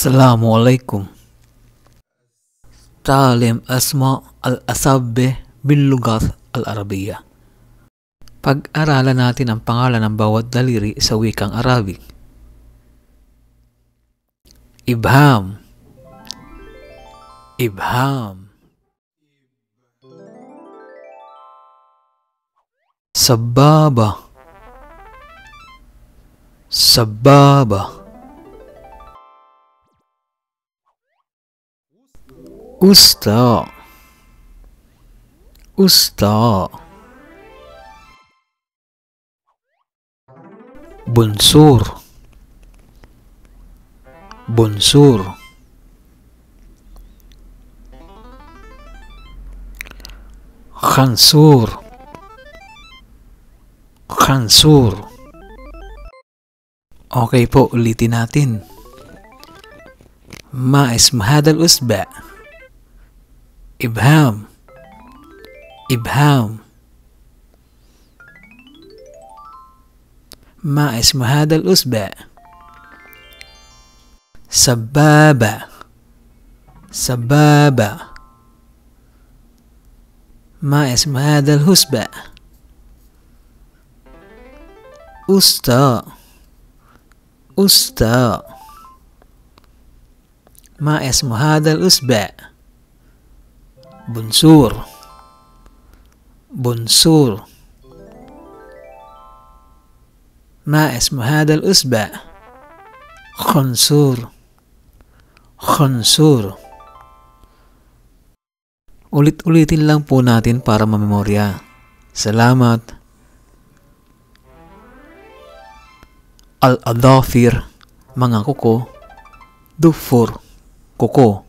السلام عليكم تعلم أسماء الأسابة باللغات العربية Pag-aralan natin ang pangalan ng bawat daliri sa wikang Arabic. Ibham Ibham Sababa Sababa usta. Usta. Bunsur bunsur khansur. Khansur. Okay po, ulitin natin. Ma mahadal hadal usba. إبهام إبهام ما اسم هذا الأسبوع؟ سبابة سبابة ما اسم هذا الأسبوع؟ أستا أستا ما اسم هذا الأسبوع؟ بنسور بنسور ما اسم هذا الأسبوع؟ خنسور خنسور Ulit-ulitin lang po natin para mamemorya. Salamat. Al-adafir, mga kuko. Dufur, kuko.